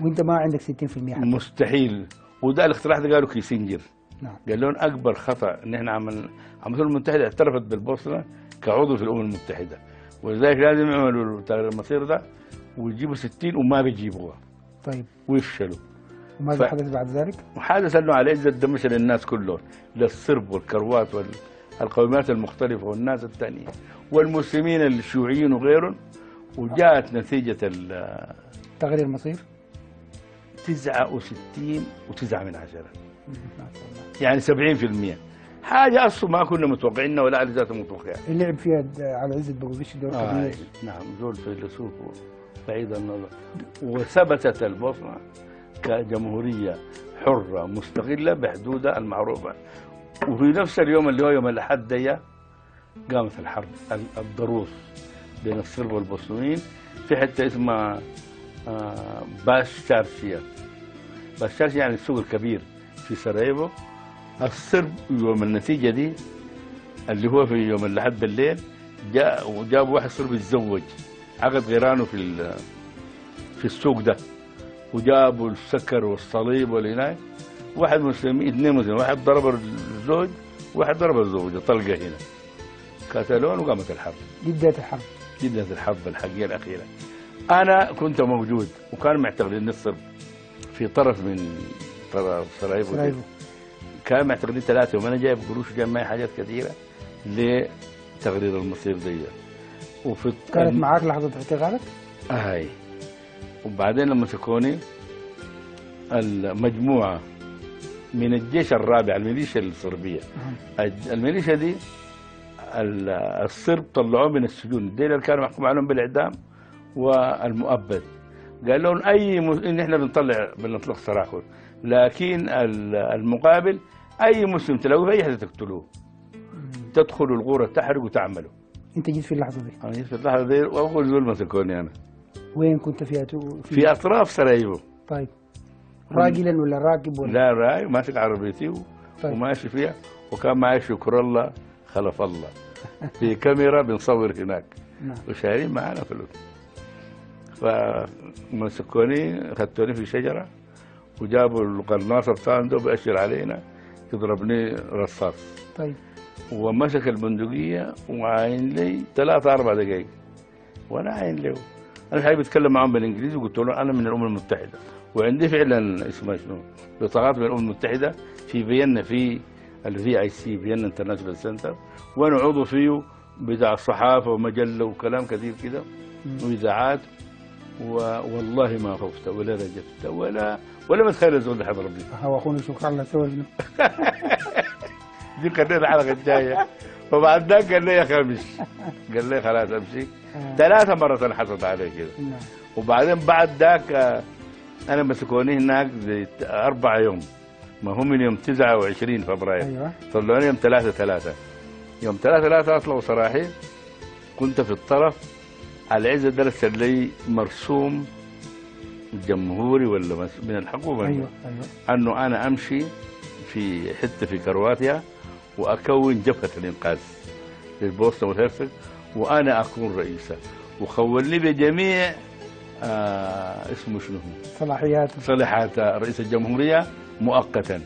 وانت ما عندك 60% حتى. مستحيل. وده الاقتراح ده قالوا كيسنجر نعم. قال لهم أكبر خطأ إن إحنا عملنا الامم المتحدة اعترفت بالبوسنه كعضو في الأمم المتحدة. ولذلك لازم يعملوا تغيير المصير ده ويجيبوا 60 وما بيجيبوها. طيب. ويفشلوا. وماذا ف- حدث بعد ذلك؟ وحادث إنه على عزة دمشق للناس كلهم للصرب والكروات والقوميات المختلفة والناس الثانية والمسلمين الشيوعيين وغيرهم. وجاءت نتيجة ال تغيير المصير؟ 69 و9 من عشرة. يعني 70% حاجة أصلا ما كنا متوقعينها ولا على ذاته متوقعها اللي لعب فيها على عزة بقوفيش دور آه كبير. نعم زول فيلسوف بعيد النظر وثبتت البوسنة كجمهورية حرة مستقلة بحدودها المعروفة. وفي نفس اليوم اللي هو يوم الأحد دي قامت الحرب ال- الضروس بين الصرب والبوسنيين في حتة اسمها آه، باش شارشيا باش شارشيا يعني السوق الكبير في سراييفو الصرب يوم النتيجة دي اللي هو في يوم الأحد بالليل جاء وجاب واحد صرب يتزوج عقد غيرانه في في السوق ده. وجابوا السكر والصليب والهناك واحد مسلمين اثنين مسلمين واحد ضرب الزوج واحد ضرب الزوجة طلقة هنا. قتلون وقامت الحرب. بداية الحرب. بداية الحرب الحقيقية الأخيرة. أنا كنت موجود وكانوا معتقلين الصرب في طرف من طرف. سراييفو كانوا معتقلين ثلاثة وأنا جايب قروش جايب معي حاجات كثيرة لتقرير المصير دي. وفي كانت معاك لحظة اعتقالك؟ هاي وبعدين لما مسكوني المجموعة من الجيش الرابع الميليشيا الصربية. الج- الميليشيا دي ال- الصرب طلعوه من السجون. ديل اللي كانوا محكوم عليهم بالإعدام والمؤبد. قال لهم أي م... إن إحنا بنطلع بنطلق سراحهم لكن ال- المقابل أي مسلم تلاقوه في أي حتة تقتلوه. تدخلوا الغورة تحرق وتعملوا أنت جيت في اللحظة دي. أنا جيت في اللحظة دي وأول زول مسكوني أنا وين كنت فيها تو في أطراف سراييفو طيب. راجلا ولا راكب ولا لا راي ماسك عربيتي و... طيب. وماشي فيها. وكان معي شكر الله خلف الله. في كاميرا بنصور هناك. نعم. وشايلين معانا فلوس فمسكوني خدتوني في شجرة. وجابوا القناص بتاعهم ده بأشر علينا. يضربني رصاص. طيب. ومسك البندقية وعاين لي ثلاثة أربع دقايق. وأنا عاين له. أنا حابب أتكلم معهم بالإنجليزي وقلت له أنا من الأمم المتحدة. وعندي فعلا اسمها شنو؟ بطاقات من الأمم المتحدة. في فيينا في ال VIC Vienna International Center وأنا عضو فيه بتاع الصحافة ومجلة وكلام كثير كده. وإذاعات. والله ما خفت ولا رجفت ولا ولا متخيل الزول ده حيضربني هو أخونا شكرا سوى شنو؟ دي خلينا الحلقة الجاية. وبعد ذاك قال لي يا أخي امشي. قال لي خلاص امشي. ثلاثة مرات أنا حصلت عليه كده. نعم. وبعدين بعد ذاك آه، أنا مسكوني هناك أربع يوم. ما هم من يوم 29 فبراير. أيوه. طلعوني يوم ثلاثة ثلاثة. يوم ثلاثة ثلاثة اطلعوا صراحي كنت في الطرف عز درس لي مرسوم جمهوري ولا من الحكومة أيوه أيوه. أنه أنا أمشي في حتة في كرواتيا وأكون جبهة الإنقاذ للبوسنه والهرسك وأنا أكون رئيسة. وخولني بجميع آه اسمه شنو؟ صلاحيات. صلاحيات رئيس الجمهورية مؤقتا.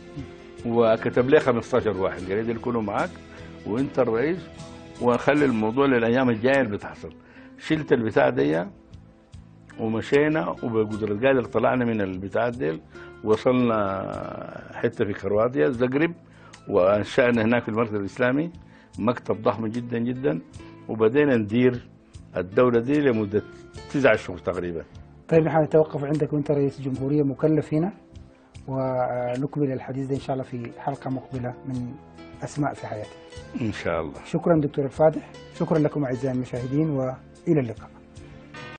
وكتب لي 15 واحد. قال لي يكونوا معك وأنت الرئيس وخلي الموضوع للأيام الجاية اللي بتحصل. شلت البتاع دي ومشينا وبقدرة قادر طلعنا من البتاع ديل وصلنا حتة في كرواتيا زغرب وأنشأنا هناك في المركز الإسلامي مكتب ضخم جدا جدا وبدينا ندير الدولة دي لمدة تسع شهور تقريبا. طيب نحن نتوقف عندك وأنت رئيس جمهورية مكلف هنا ونكمل الحديث ده إن شاء الله في حلقة مقبلة من أسماء في حياتك إن شاء الله. شكرا دكتور الفاتح شكرا لكم أعزائي المشاهدين والى اللقاء.